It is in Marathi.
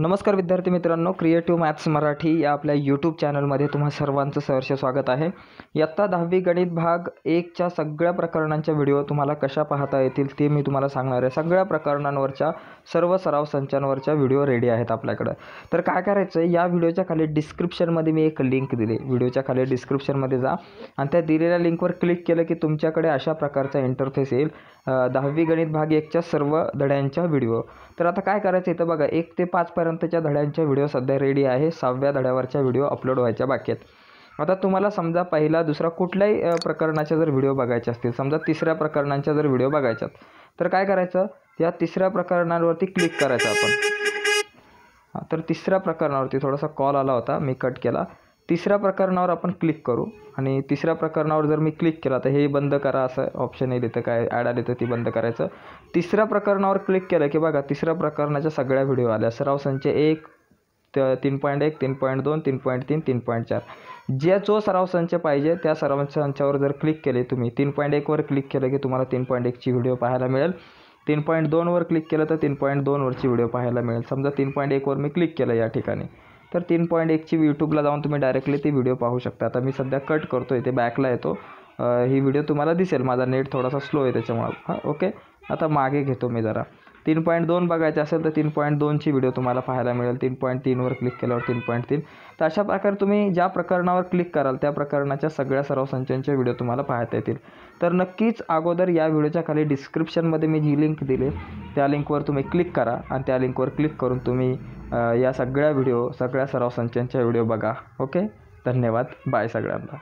नमस्कार विद्यार्थी मित्रांनो क्रिएटिव्ह मॅथ्स मराठी या आपल्या यूट्यूब चॅनलमध्ये तुम्हा सर्वांचं सहर्ष स्वागत आहे. इयत्ता दहावी गणित भाग एकच्या सगळ्या प्रकरणांच्या व्हिडिओ तुम्हाला कशा पाहता येतील ते मी तुम्हाला सांगणार आहे. सगळ्या प्रकरणांवरच्या सर्व सराव संचांवरच्या व्हिडिओ रेडी आहेत आपल्याकडं. तर काय करायचं आहे या व्हिडिओच्या खाली डिस्क्रिप्शनमध्ये मी एक लिंक दिली. व्हिडिओच्या खाली डिस्क्रिप्शनमध्ये जा. आणि त्या दिलेल्या लिंकवर क्लिक केलं की तुमच्याकडे अशा प्रकारचा इंटरफेस येईल. दहावी गणित भाग एकच्या सर्व धड्यांच्या व्हिडिओ तर आता काय करायचं इथं बघा एक ते पाचपर्यंत पाचपर्यंतच्या धड्यांच्या व्हिडिओ सध्या रेडी आहे. सहाव्या धड्यावरच्या व्हिडिओ अपलोड व्हायच्या बाकी आहेत. आता तुम्हाला समजा पहिला दुसरा कुठल्याही प्रकरणाच्या जर व्हिडिओ बघायचे असतील समजा तिसऱ्या प्रकरणांच्या जर व्हिडिओ बघायच्यात तर काय करायचं? या तिसऱ्या प्रकरणांवरती क्लिक करायचं आपण. हां तर तिसऱ्या प्रकरणावरती थोडासा कॉल आला होता मी कट केला. तिसऱ्या प्रकरणावर आपण क्लिक करू. आणि तिसऱ्या प्रकरणावर जर मी क्लिक केला तर हे बंद करा असं ऑप्शन येईल इथं. काय ॲड आली तर ती बंद करायचं. तिसऱ्या प्रकरणावर क्लिक केलं की बघा तिसऱ्या प्रकरणाच्या सगळ्या व्हिडिओ आल्या. सराव संच एक तीन पॉईंट एक तीन पॉईंट दोन तीन पॉईंट तीन तीन पॉईंट चार. ज्या जो सराव संच पाहिजे त्या सराव संचावर जर क्लिक केले तुम्ही तीन पॉईंट एकवर क्लिक केलं की तुम्हाला तीन पॉईंट एकची व्हिडिओ पाहायला मिळेल. तीन पॉईंट दोनवर क्लिक केलं तर तीन पॉईंट दोनवरची व्हिडिओ पाहायला मिळेल. समजा तीन पॉईंट एकवर मी क्लिक केलं या ठिकाणी. तर तीन पॉईंट एकची यूट्यूबला जाऊन तुम्ही डायरेक्टली ती व्हिडिओ पाहू शकता. आता मी सध्या कट करतो इथे बॅकला येतो. ही व्हिडिओ तुम्हाला दिसेल. माझा नेट थोडासा स्लो आहे त्याच्यामुळं. हां ओके आता मागे घेतो मी जरा. तीन पॉईंट दोन बघायचे असेल तर तीन पॉईंट दोनची व्हिडिओ तुम्हाला पाहायला मिळेल. तीन पॉईंट तीनवर क्लिक केल्यावर तीन पॉईंट तीन. तर अशा प्रकारे तुम्ही ज्या प्रकरणावर क्लिक कराल त्या प्रकरणाच्या सगळ्या सराव संचांचे व्हिडिओ तुम्हाला पाहता येतील. तर नक्कीच अगोदर या व्हिडिओच्या खाली डिस्क्रिप्शनमध्ये मी जी लिंक दिली त्या लिंकवर तुम्ही क्लिक करा आणि त्या लिंकवर क्लिक करून तुम्ही या सगळ्या व्हिडिओ सगळ्या सराव संचांच्या व्हिडिओ बघा. ओके? धन्यवाद. बाय सगळ्यांना.